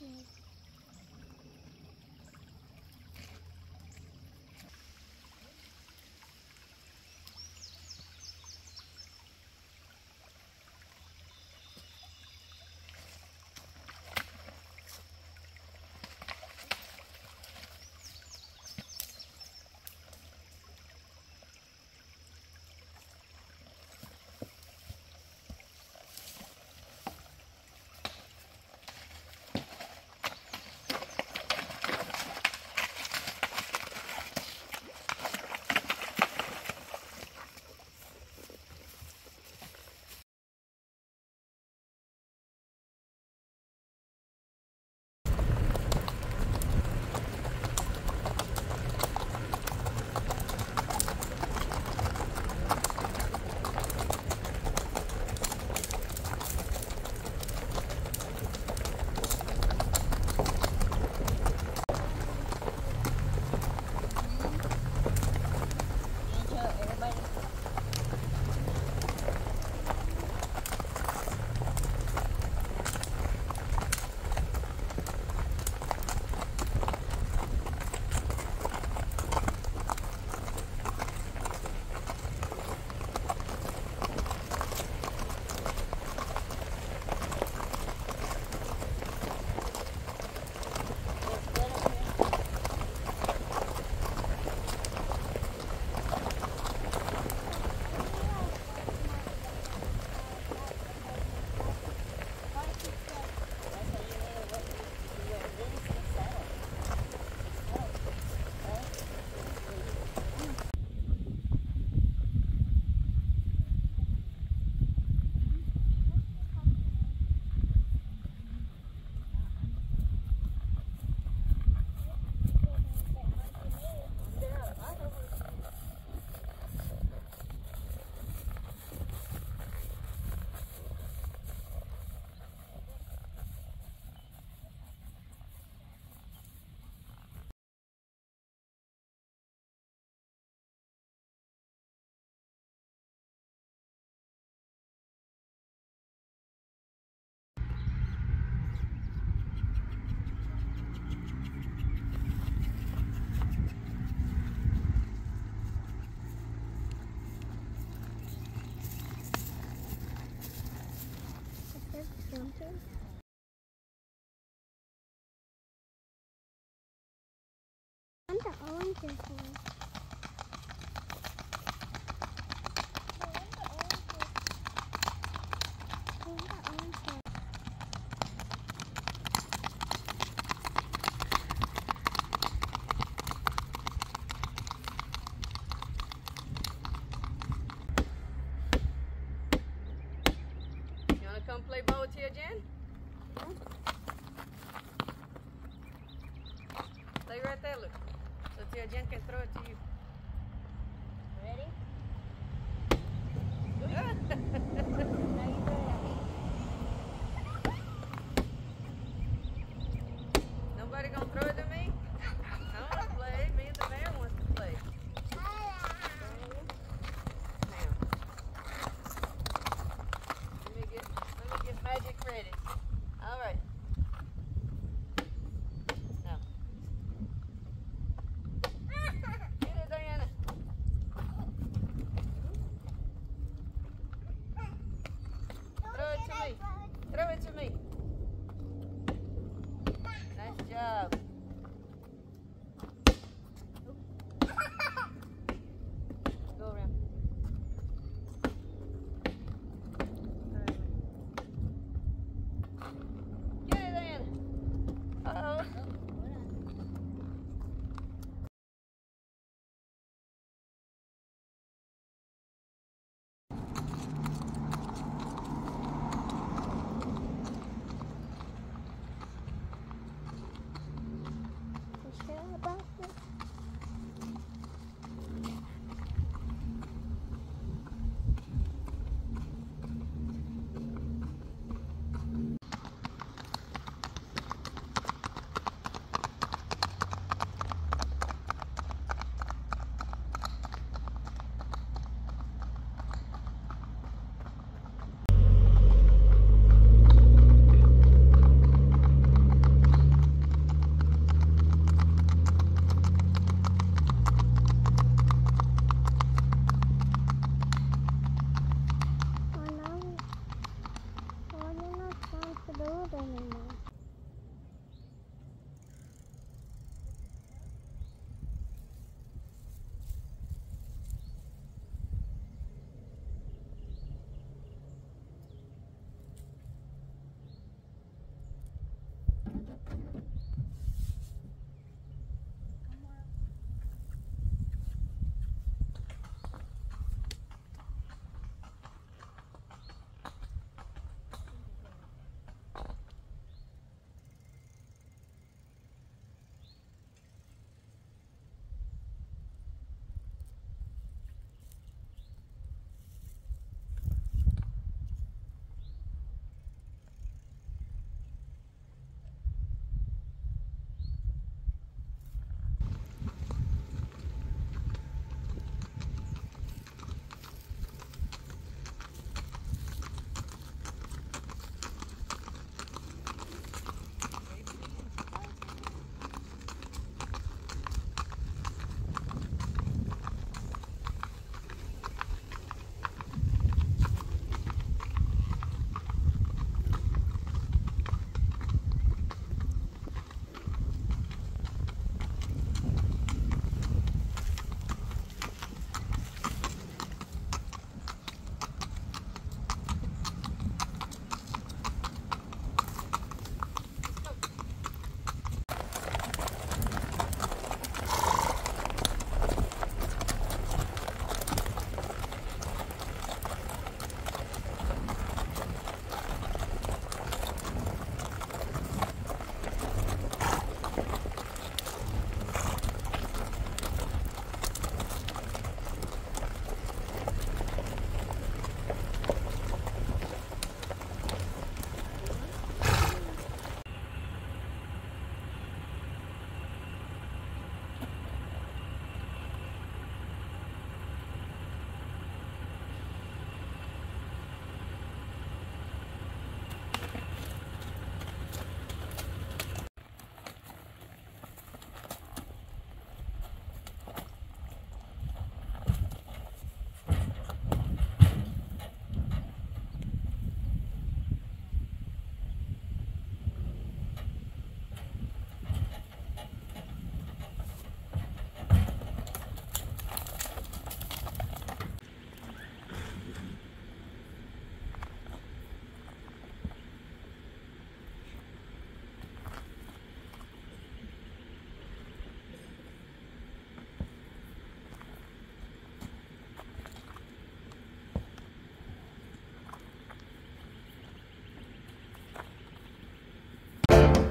Okay. I'm the orange one. Throw it to me. Nice job.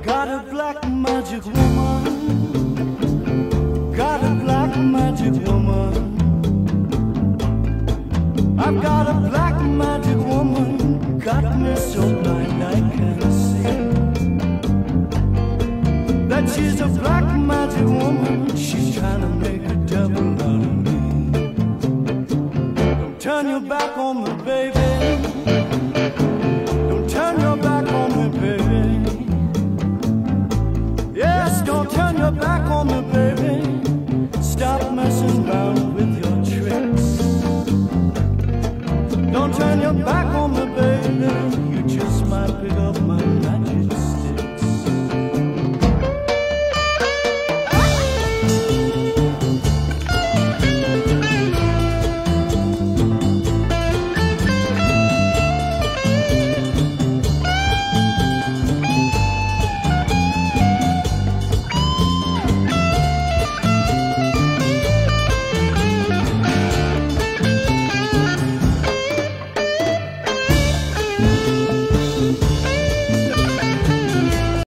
Got a black magic woman. Got a black magic woman. I've got a black magic woman. Got me so blind I can't see. That she's a black magic woman. She's trying to make a devil out of me. Don't turn your back on me, baby. back on the baby. Stop messing around with your tricks. Don't turn your back on the baby.